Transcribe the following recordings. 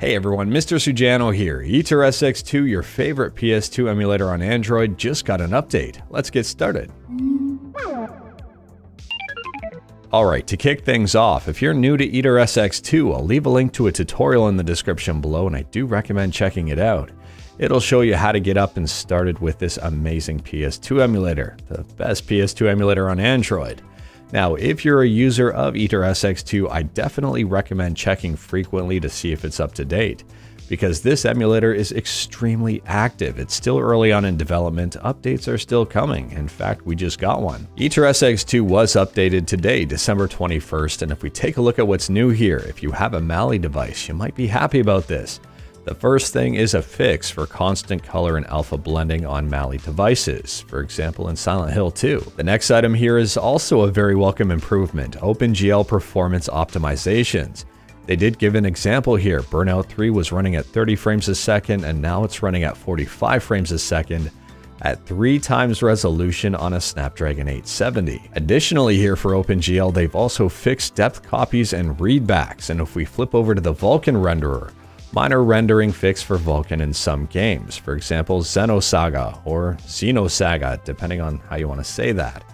Hey everyone, Mr. Sujano here. AetherSX2, your favorite PS2 emulator on Android, just got an update. Let's get started. Alright, to kick things off, if you're new to AetherSX2, I'll leave a link to a tutorial in the description below and I do recommend checking it out. It'll show you how to get up and started with this amazing PS2 emulator, the best PS2 emulator on Android. Now, if you're a user of AetherSX2, I definitely recommend checking frequently to see if it's up to date, because this emulator is extremely active. It's still early on in development, updates are still coming. In fact, we just got one. AetherSX2 was updated today, December 21st, and if we take a look at what's new here, if you have a Mali device, you might be happy about this. The first thing is a fix for constant color and alpha blending on Mali devices, for example in Silent Hill 2. The next item here is also a very welcome improvement, OpenGL performance optimizations. They did give an example here, Burnout 3 was running at 30 frames a second and now it's running at 45 frames a second at 3 times resolution on a Snapdragon 870. Additionally here for OpenGL, they've also fixed depth copies and readbacks, and if we flip over to the Vulkan renderer, minor rendering fix for Vulkan in some games, for example Xenosaga or Xenosaga, depending on how you want to say that.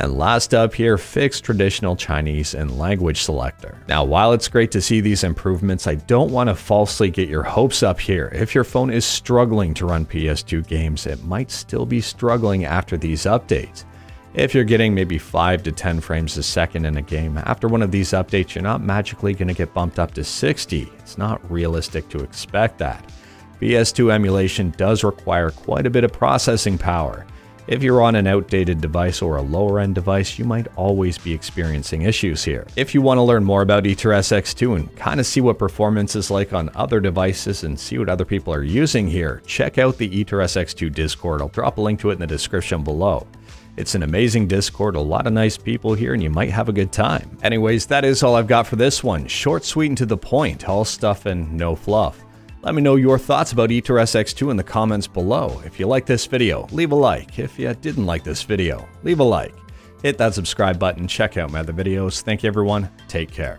And last up here, fix traditional Chinese and language selector. Now, while it's great to see these improvements, I don't want to falsely get your hopes up here. If your phone is struggling to run PS2 games, it might still be struggling after these updates. If you're getting maybe 5 to 10 frames a second in a game, after one of these updates, you're not magically going to get bumped up to 60. It's not realistic to expect that. PS2 emulation does require quite a bit of processing power. If you're on an outdated device or a lower end device, you might always be experiencing issues here. If you want to learn more about AetherSX2 and kind of see what performance is like on other devices and see what other people are using here, check out the AetherSX2 Discord. I'll drop a link to it in the description below. It's an amazing Discord, a lot of nice people here, and you might have a good time. Anyways, that is all I've got for this one. Short, sweet, and to the point, all stuff and no fluff. Let me know your thoughts about AetherSX2 in the comments below. If you like this video, leave a like. If you didn't like this video, leave a like. Hit that subscribe button, check out my other videos. Thank you everyone, take care.